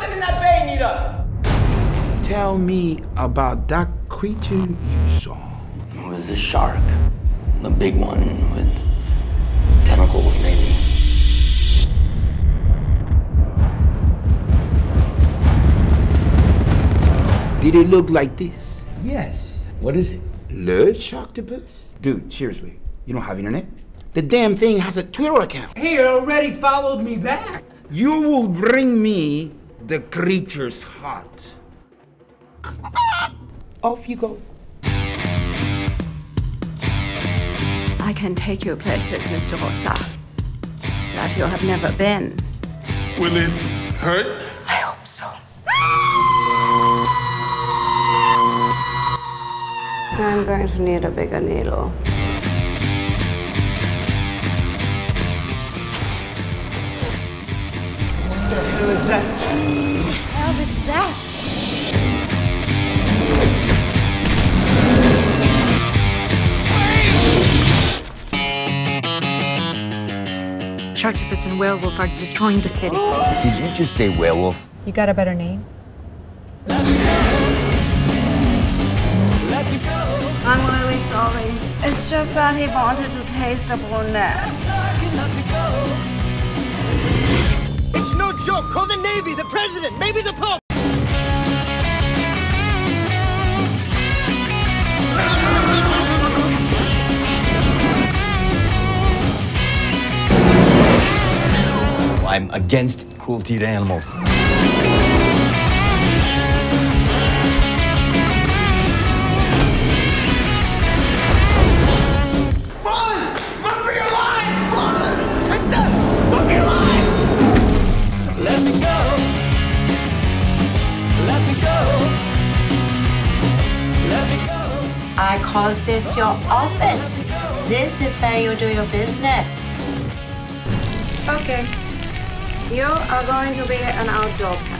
something in that bay, Nita! Tell me about that creature you saw. It was a shark. The big one with tentacles, maybe. Did it look like this? Yes. What is it? Lurch octopus? Dude, seriously, you don't have internet? The damn thing has a Twitter account. He already followed me back. You will bring me the creature's heart. Off you go. I can take you places, Mr. Rosa, that you have never been. Will it hurt? I hope so. I'm going to need a bigger needle. Who is that? What the hell is that? Sharktopus and whalewolf are destroying the city. Did you just say whalewolf? You got a better name? Let you go. I'm really sorry. It's just that he wanted to taste a brunette. Call the Navy, the President, maybe the Pope. I'm against cruelty to animals. I call this your office. This is where you do your business. Okay. You are going to be an outdoor pet.